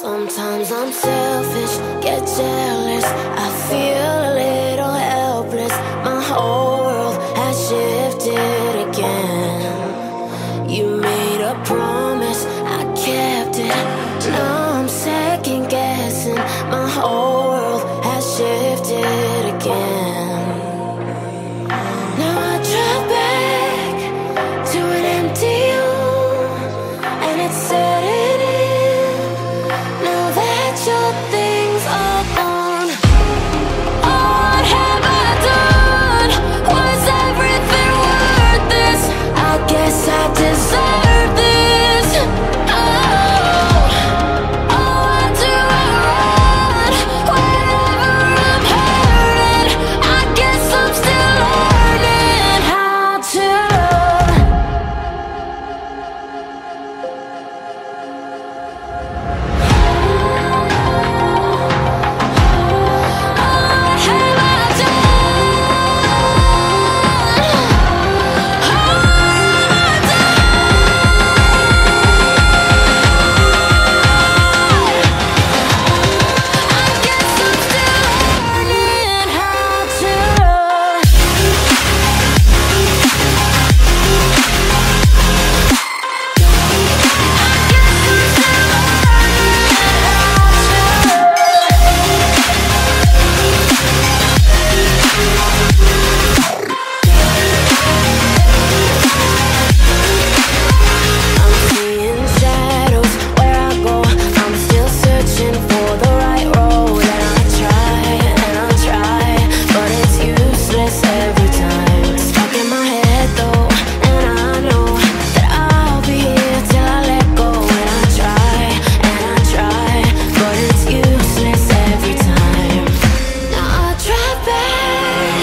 Sometimes I'm selfish, get jealous. I feel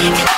Thank you.